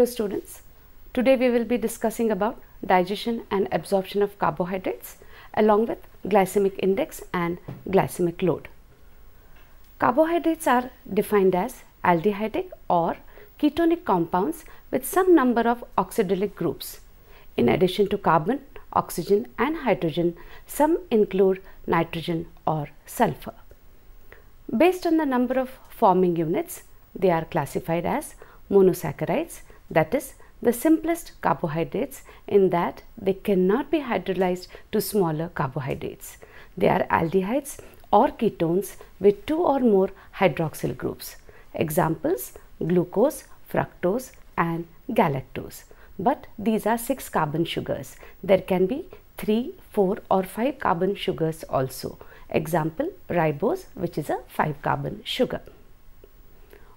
Hello students. Today we will be discussing about digestion and absorption of carbohydrates along with glycemic index and glycemic load. Carbohydrates are defined as aldehydic or ketonic compounds with some number of oxidative groups. In addition to carbon, oxygen and hydrogen, some include nitrogen or sulfur. Based on the number of forming units, they are classified as monosaccharides that is the simplest carbohydrates in that they cannot be hydrolyzed to smaller carbohydrates. They are aldehydes or ketones with two or more hydroxyl groups. Examples glucose, fructose and galactose. But these are 6 carbon sugars. There can be 3, 4 or 5 carbon sugars also. Example ribose which is a 5 carbon sugar.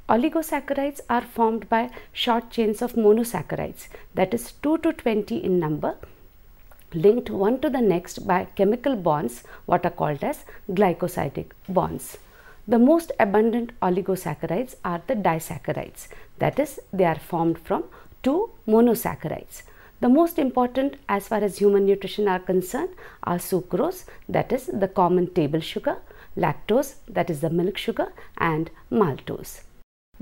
Oligosaccharides are formed by short chains of monosaccharides that is 2 to 20 in number linked one to the next by chemical bonds what are called as glycosidic bonds. The most abundant oligosaccharides are the disaccharides that is they are formed from two monosaccharides. The most important as far as human nutrition are concerned are sucrose that is the common table sugar, lactose that is the milk sugar and maltose.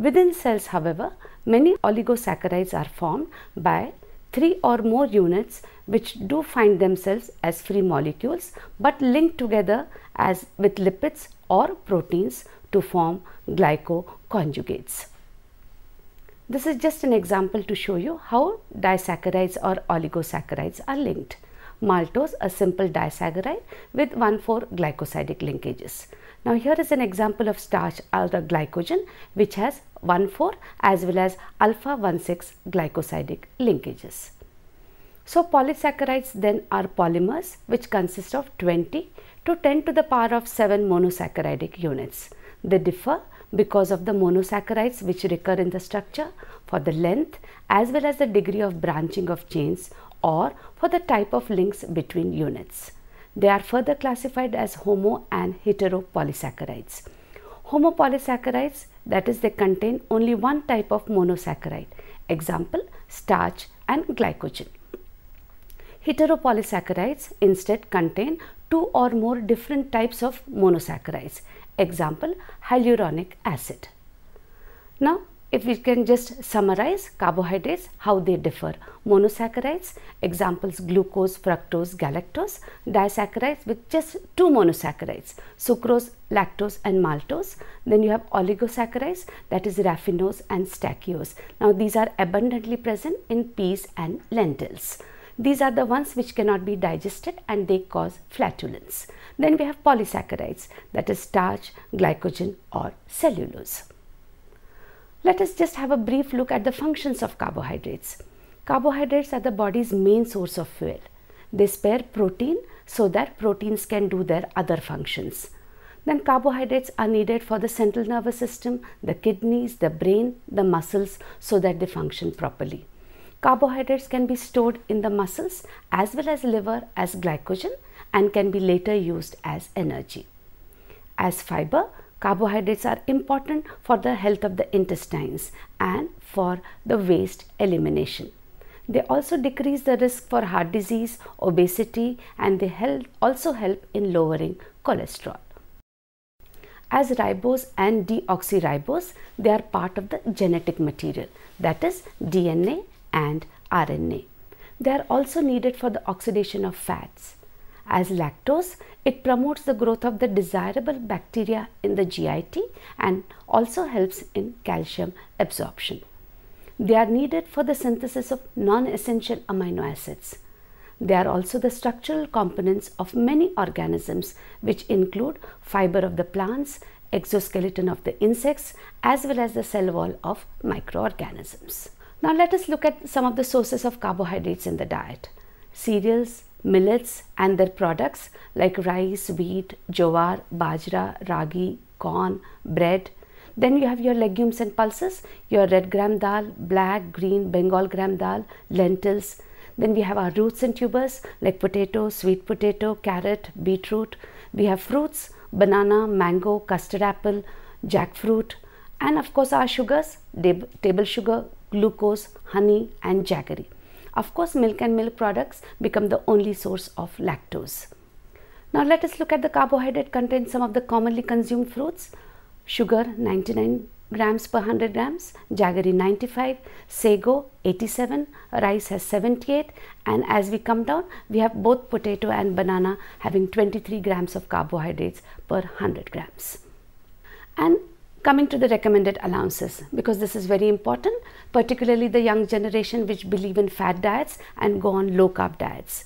Within cells however, many oligosaccharides are formed by three or more units which do find themselves as free molecules but linked together as with lipids or proteins to form glycoconjugates. This is just an example to show you how disaccharides or oligosaccharides are linked. Maltose, a simple disaccharide with 1,4 glycosidic linkages. Now here is an example of starch or glycogen which has 1,4 as well as alpha 1,6 glycosidic linkages. So polysaccharides then are polymers which consist of 20 to 10 to the power of 7 monosaccharidic units. They differ because of the monosaccharides which recur in the structure for the length as well as the degree of branching of chains or for the type of links between units. They are further classified as homo and hetero polysaccharides. Homopolysaccharides that is they contain only one type of monosaccharide example starch and glycogen. Heteropolysaccharides instead contain two or more different types of monosaccharides example hyaluronic acid. Now if we can just summarize carbohydrates, how they differ. Monosaccharides, examples glucose, fructose, galactose, disaccharides with just two monosaccharides, sucrose, lactose and maltose. Then you have oligosaccharides that is raffinose and stachyose. Now these are abundantly present in peas and lentils. These are the ones which cannot be digested and they cause flatulence. Then we have polysaccharides that is starch, glycogen or cellulose. Let us just have a brief look at the functions of carbohydrates. Carbohydrates are the body's main source of fuel. They spare protein so that proteins can do their other functions. Then carbohydrates are needed for the central nervous system, the kidneys, the brain, the muscles so that they function properly. Carbohydrates can be stored in the muscles as well as liver as glycogen and can be later used as energy. As fiber, Carbohydrates are important for the health of the intestines and for the waste elimination. They also decrease the risk for heart disease, obesity and they help, also help in lowering cholesterol. As ribose and deoxyribose, they are part of the genetic material that is DNA and RNA. They are also needed for the oxidation of fats. As lactose, it promotes the growth of the desirable bacteria in the GIT and also helps in calcium absorption. They are needed for the synthesis of non-essential amino acids. They are also the structural components of many organisms which include fiber of the plants, exoskeleton of the insects as well as the cell wall of microorganisms. Now let us look at some of the sources of carbohydrates in the diet. Cereals, millets and their products like rice, wheat, jowar, bajra, ragi, corn, bread. Then you have your legumes and pulses, your red gram dal, black, green, Bengal gram dal, lentils. Then we have our roots and tubers like potato, sweet potato, carrot, beetroot. We have fruits, banana, mango, custard apple, jackfruit. And of course our sugars, table sugar, glucose, honey and jaggery. Of course, milk and milk products become the only source of lactose. Now let us look at the carbohydrate content some of the commonly consumed fruits. Sugar 99 grams per 100 grams, jaggery 95, sago 87, rice has 78 and as we come down we have both potato and banana having 23 grams of carbohydrates per 100 grams. And coming to the recommended allowances because this is very important particularly the young generation which believe in fat diets and go on low carb diets.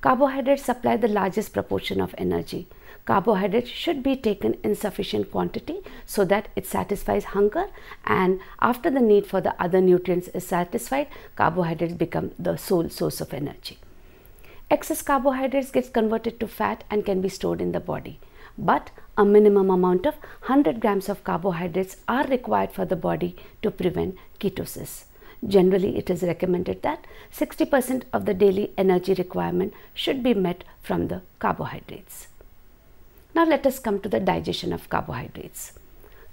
Carbohydrates supply the largest proportion of energy. Carbohydrates should be taken in sufficient quantity so that it satisfies hunger and after the need for the other nutrients is satisfied, carbohydrates become the sole source of energy. Excess carbohydrates gets converted to fat and can be stored in the body. But a minimum amount of 100 grams of carbohydrates are required for the body to prevent ketosis. Generally, it is recommended that 60% of the daily energy requirement should be met from the carbohydrates. Now, let us come to the digestion of carbohydrates.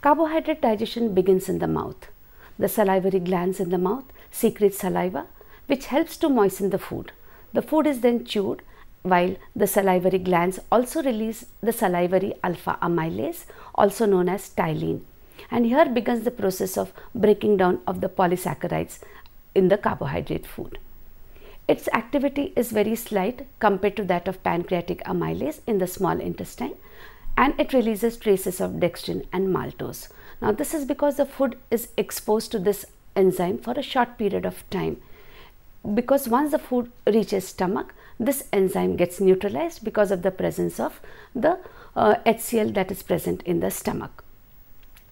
Carbohydrate digestion begins in the mouth. The salivary glands in the mouth secrete saliva, which helps to moisten the food. The food is then chewed while the salivary glands also release the salivary alpha amylase also known as ptyalin and here begins the process of breaking down of the polysaccharides in the carbohydrate food. Its activity is very slight compared to that of pancreatic amylase in the small intestine and it releases traces of dextrin and maltose. Now this is because the food is exposed to this enzyme for a short period of time because once the food reaches stomach this enzyme gets neutralized because of the presence of the uh, HCl that is present in the stomach.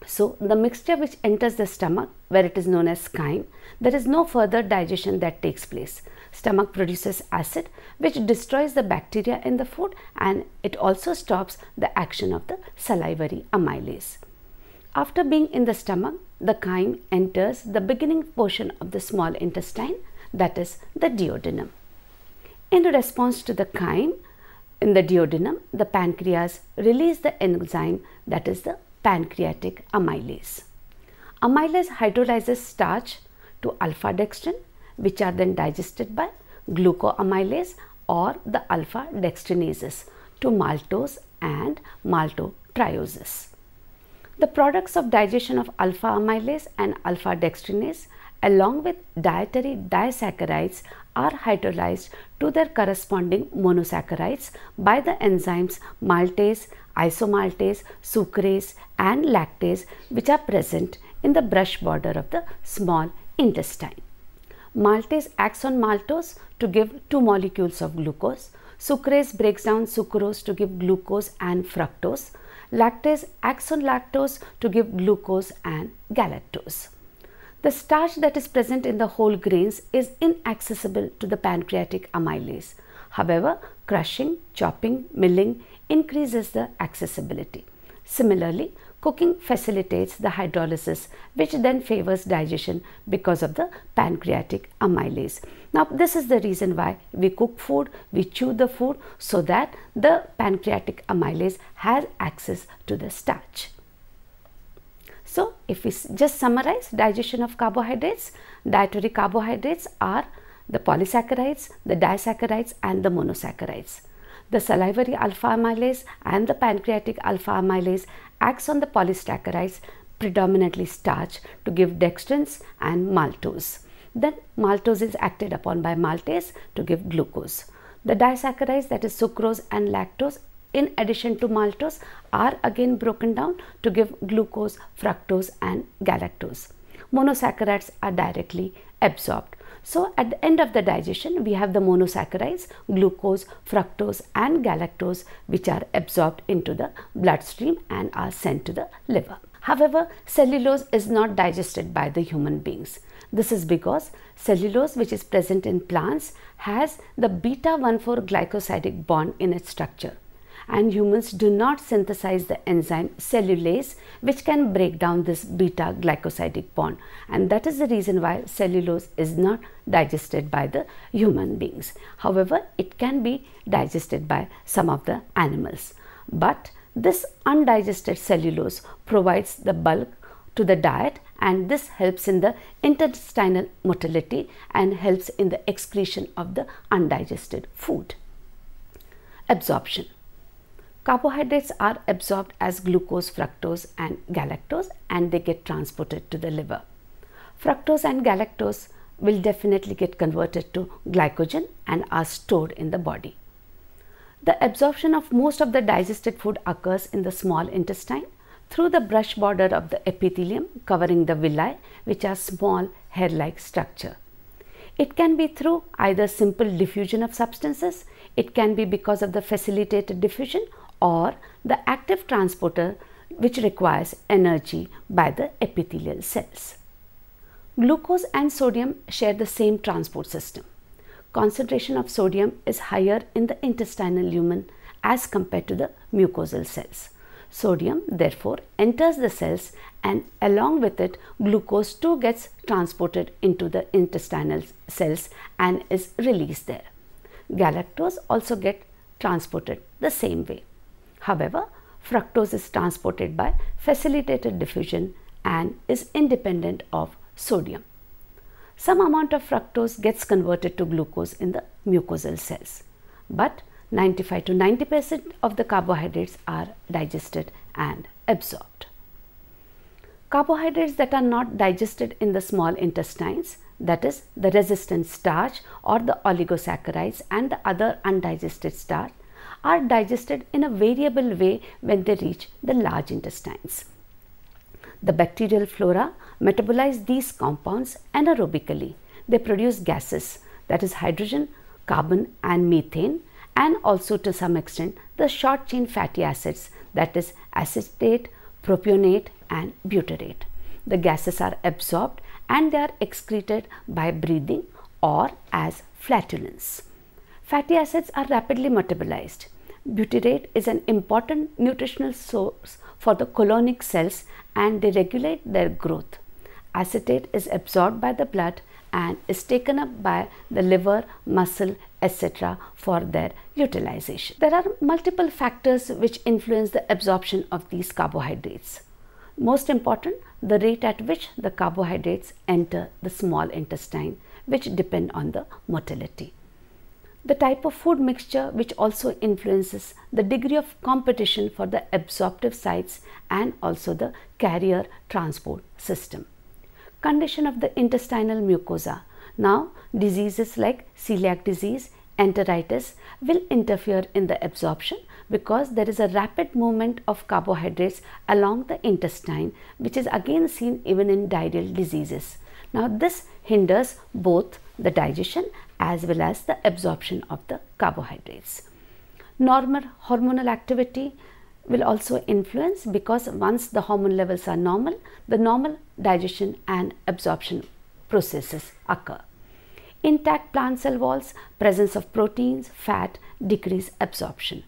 So, the mixture which enters the stomach where it is known as chyme, there is no further digestion that takes place. Stomach produces acid which destroys the bacteria in the food and it also stops the action of the salivary amylase. After being in the stomach, the chyme enters the beginning portion of the small intestine that is the duodenum. In response to the chyme in the duodenum, the pancreas release the enzyme that is the pancreatic amylase. Amylase hydrolyzes starch to alpha dextrin which are then digested by glucoamylase or the alpha dextrinases to maltose and maltotrioses. The products of digestion of alpha amylase and alpha dextrinase along with dietary disaccharides are hydrolyzed to their corresponding monosaccharides by the enzymes maltase, isomaltase, sucrase and lactase which are present in the brush border of the small intestine. Maltase acts on maltose to give two molecules of glucose. Sucrase breaks down sucrose to give glucose and fructose. Lactase acts on lactose to give glucose and galactose. The starch that is present in the whole grains is inaccessible to the pancreatic amylase. However, crushing, chopping, milling increases the accessibility. Similarly, cooking facilitates the hydrolysis which then favors digestion because of the pancreatic amylase. Now this is the reason why we cook food, we chew the food so that the pancreatic amylase has access to the starch. So, if we just summarize digestion of carbohydrates, dietary carbohydrates are the polysaccharides, the disaccharides and the monosaccharides. The salivary alpha amylase and the pancreatic alpha amylase acts on the polysaccharides predominantly starch to give dextrins and maltose. Then maltose is acted upon by maltase to give glucose. The disaccharides that is sucrose and lactose in addition to maltose are again broken down to give glucose, fructose and galactose. Monosaccharides are directly absorbed. So at the end of the digestion, we have the monosaccharides, glucose, fructose and galactose which are absorbed into the bloodstream and are sent to the liver. However, cellulose is not digested by the human beings. This is because cellulose which is present in plants has the beta 1,4 glycosidic bond in its structure and humans do not synthesize the enzyme cellulase which can break down this beta glycosidic bond and that is the reason why cellulose is not digested by the human beings. However, it can be digested by some of the animals. But this undigested cellulose provides the bulk to the diet and this helps in the intestinal motility and helps in the excretion of the undigested food. Absorption Carbohydrates are absorbed as glucose, fructose and galactose and they get transported to the liver. Fructose and galactose will definitely get converted to glycogen and are stored in the body. The absorption of most of the digested food occurs in the small intestine through the brush border of the epithelium covering the villi which are small hair-like structure. It can be through either simple diffusion of substances, it can be because of the facilitated diffusion or the active transporter which requires energy by the epithelial cells. Glucose and sodium share the same transport system. Concentration of sodium is higher in the intestinal lumen as compared to the mucosal cells. Sodium therefore enters the cells and along with it glucose too gets transported into the intestinal cells and is released there. Galactose also get transported the same way. However, fructose is transported by facilitated diffusion and is independent of sodium. Some amount of fructose gets converted to glucose in the mucosal cells, but 95 to 90 percent of the carbohydrates are digested and absorbed. Carbohydrates that are not digested in the small intestines that is the resistant starch or the oligosaccharides and the other undigested starch are digested in a variable way when they reach the large intestines. The bacterial flora metabolize these compounds anaerobically. They produce gases that is hydrogen, carbon and methane and also to some extent the short chain fatty acids that is acetate, propionate and butyrate. The gases are absorbed and they are excreted by breathing or as flatulence. Fatty acids are rapidly metabolized. Butyrate is an important nutritional source for the colonic cells and they regulate their growth. Acetate is absorbed by the blood and is taken up by the liver, muscle, etc. for their utilization. There are multiple factors which influence the absorption of these carbohydrates. Most important, the rate at which the carbohydrates enter the small intestine which depend on the motility the type of food mixture which also influences the degree of competition for the absorptive sites and also the carrier transport system. Condition of the intestinal mucosa. Now, diseases like celiac disease, enteritis will interfere in the absorption because there is a rapid movement of carbohydrates along the intestine which is again seen even in diarrheal diseases. Now, this hinders both the digestion as well as the absorption of the carbohydrates. Normal hormonal activity will also influence because once the hormone levels are normal, the normal digestion and absorption processes occur. Intact plant cell walls, presence of proteins, fat decrease absorption.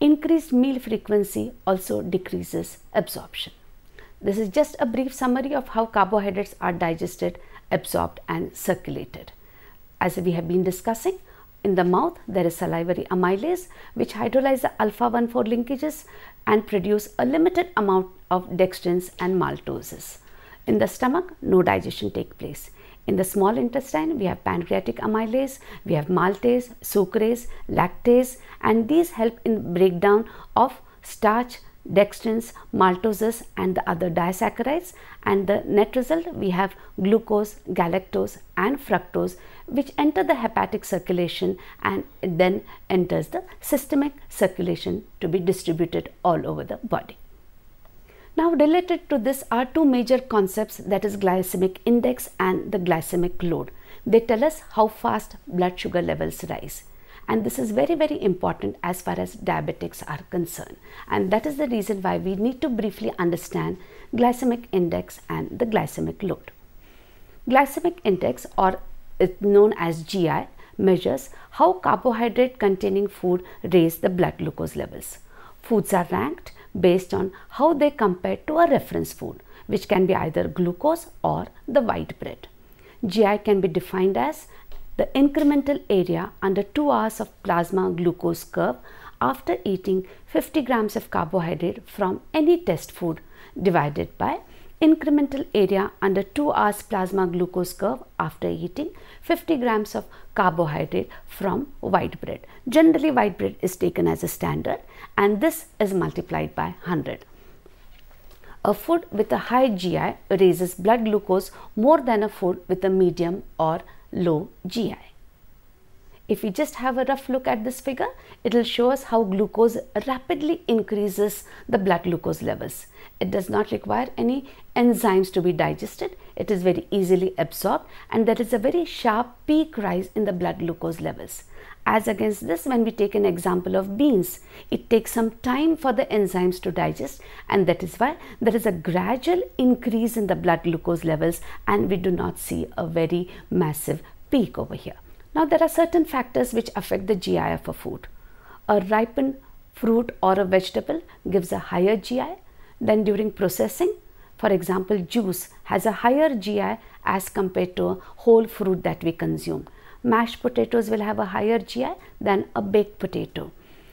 Increased meal frequency also decreases absorption. This is just a brief summary of how carbohydrates are digested, absorbed and circulated. As we have been discussing, in the mouth there is salivary amylase which hydrolyze the alpha 1 4 linkages and produce a limited amount of dextrins and maltoses. In the stomach, no digestion take place. In the small intestine, we have pancreatic amylase, we have maltase, sucrase, lactase and these help in breakdown of starch, dextrins, maltoses and the other disaccharides and the net result we have glucose, galactose and fructose which enter the hepatic circulation and then enters the systemic circulation to be distributed all over the body. Now related to this are two major concepts that is glycemic index and the glycemic load. They tell us how fast blood sugar levels rise and this is very very important as far as diabetics are concerned and that is the reason why we need to briefly understand glycemic index and the glycemic load. Glycemic index or known as GI measures how carbohydrate containing food raise the blood glucose levels. Foods are ranked based on how they compare to a reference food which can be either glucose or the white bread. GI can be defined as the incremental area under 2 hours of plasma glucose curve after eating 50 grams of carbohydrate from any test food divided by incremental area under 2 hours plasma glucose curve after eating 50 grams of carbohydrate from white bread. Generally white bread is taken as a standard and this is multiplied by 100. A food with a high GI raises blood glucose more than a food with a medium or low GI. If we just have a rough look at this figure, it will show us how glucose rapidly increases the blood glucose levels. It does not require any enzymes to be digested. It is very easily absorbed and there is a very sharp peak rise in the blood glucose levels. As against this, when we take an example of beans, it takes some time for the enzymes to digest and that is why there is a gradual increase in the blood glucose levels and we do not see a very massive peak over here. Now there are certain factors which affect the GI of a food. A ripened fruit or a vegetable gives a higher GI than during processing. For example, juice has a higher GI as compared to a whole fruit that we consume. Mashed potatoes will have a higher GI than a baked potato.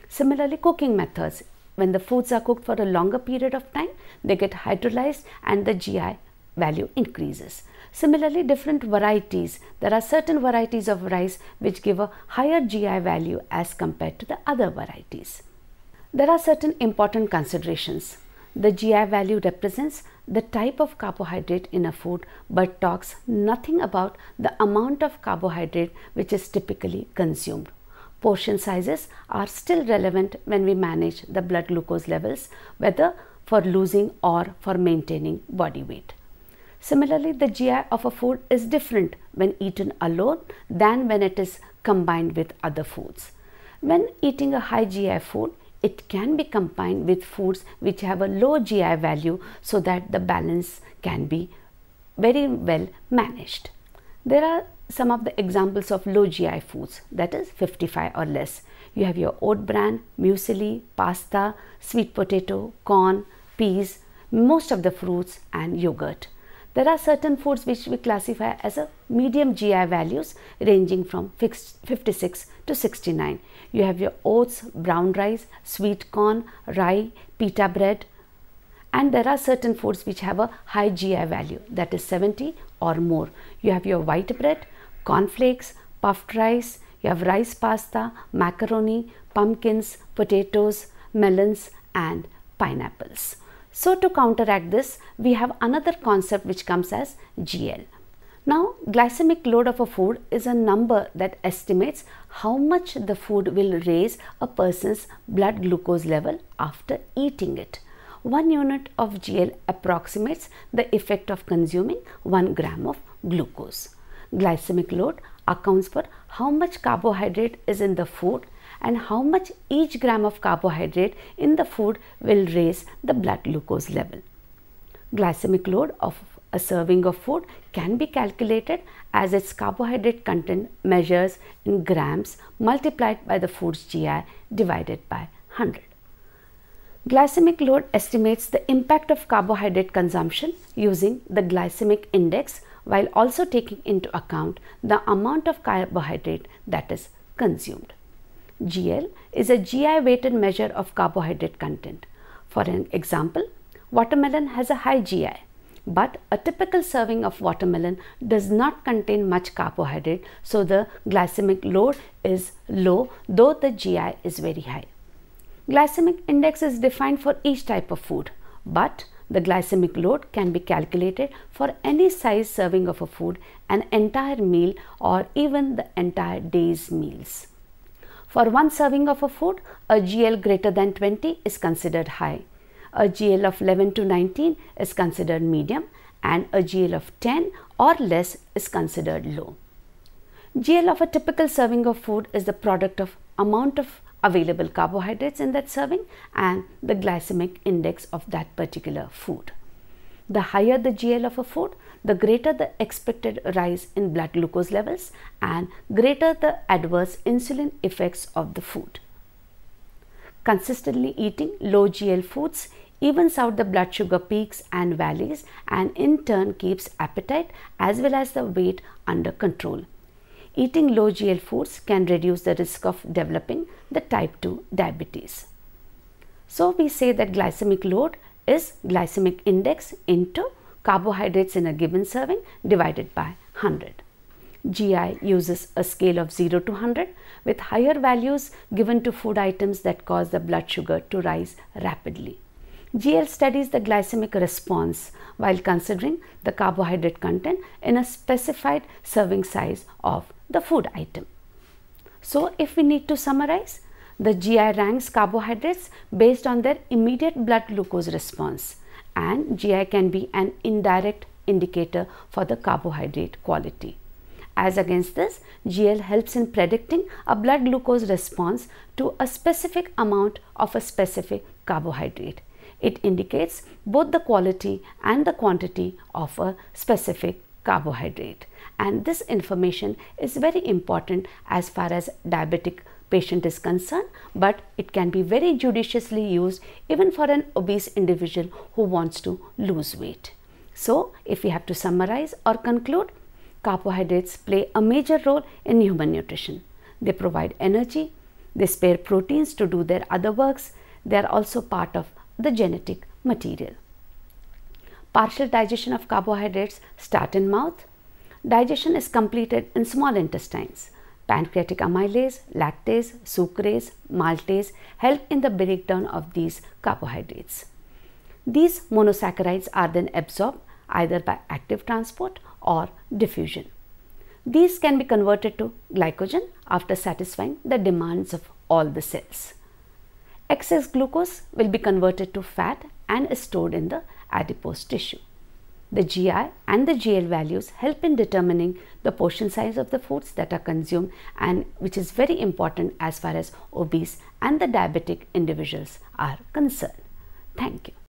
Similarly, cooking methods. When the foods are cooked for a longer period of time, they get hydrolyzed and the GI value increases. Similarly, different varieties. There are certain varieties of rice which give a higher GI value as compared to the other varieties. There are certain important considerations. The GI value represents the type of carbohydrate in a food but talks nothing about the amount of carbohydrate which is typically consumed. Portion sizes are still relevant when we manage the blood glucose levels whether for losing or for maintaining body weight. Similarly, the GI of a food is different when eaten alone than when it is combined with other foods. When eating a high GI food, it can be combined with foods which have a low GI value so that the balance can be very well managed. There are some of the examples of low GI foods that is 55 or less. You have your oat bran, muesli, pasta, sweet potato, corn, peas, most of the fruits and yogurt. There are certain foods which we classify as a medium GI values ranging from 56 to 69. You have your oats, brown rice, sweet corn, rye, pita bread and there are certain foods which have a high GI value that is 70 or more. You have your white bread, cornflakes, puffed rice, you have rice pasta, macaroni, pumpkins, potatoes, melons and pineapples. So to counteract this, we have another concept which comes as GL. Now, glycemic load of a food is a number that estimates how much the food will raise a person's blood glucose level after eating it. One unit of GL approximates the effect of consuming 1 gram of glucose. Glycemic load accounts for how much carbohydrate is in the food and how much each gram of carbohydrate in the food will raise the blood glucose level. Glycemic load of a serving of food can be calculated as its carbohydrate content measures in grams multiplied by the food's GI divided by 100. Glycemic load estimates the impact of carbohydrate consumption using the glycemic index while also taking into account the amount of carbohydrate that is consumed. GL is a GI weighted measure of carbohydrate content. For an example, watermelon has a high GI, but a typical serving of watermelon does not contain much carbohydrate, so the glycemic load is low, though the GI is very high. Glycemic index is defined for each type of food, but the glycemic load can be calculated for any size serving of a food, an entire meal, or even the entire day's meals. For one serving of a food, a GL greater than 20 is considered high. A GL of 11 to 19 is considered medium and a GL of 10 or less is considered low. GL of a typical serving of food is the product of amount of available carbohydrates in that serving and the glycemic index of that particular food. The higher the GL of a food, the greater the expected rise in blood glucose levels and greater the adverse insulin effects of the food. Consistently eating low GL foods evens out the blood sugar peaks and valleys and in turn keeps appetite as well as the weight under control. Eating low GL foods can reduce the risk of developing the type 2 diabetes. So we say that glycemic load is glycemic index into carbohydrates in a given serving divided by 100. GI uses a scale of 0 to 100 with higher values given to food items that cause the blood sugar to rise rapidly. GL studies the glycemic response while considering the carbohydrate content in a specified serving size of the food item. So, if we need to summarize, the GI ranks carbohydrates based on their immediate blood glucose response and GI can be an indirect indicator for the carbohydrate quality. As against this, GL helps in predicting a blood glucose response to a specific amount of a specific carbohydrate. It indicates both the quality and the quantity of a specific carbohydrate. And this information is very important as far as diabetic patient is concerned, but it can be very judiciously used even for an obese individual who wants to lose weight. So, if we have to summarize or conclude, carbohydrates play a major role in human nutrition. They provide energy, they spare proteins to do their other works, they are also part of the genetic material. Partial digestion of carbohydrates start in mouth. Digestion is completed in small intestines. Pancreatic amylase, lactase, sucrase, maltase help in the breakdown of these carbohydrates. These monosaccharides are then absorbed either by active transport or diffusion. These can be converted to glycogen after satisfying the demands of all the cells. Excess glucose will be converted to fat and stored in the adipose tissue. The GI and the GL values help in determining the portion size of the foods that are consumed and which is very important as far as obese and the diabetic individuals are concerned. Thank you.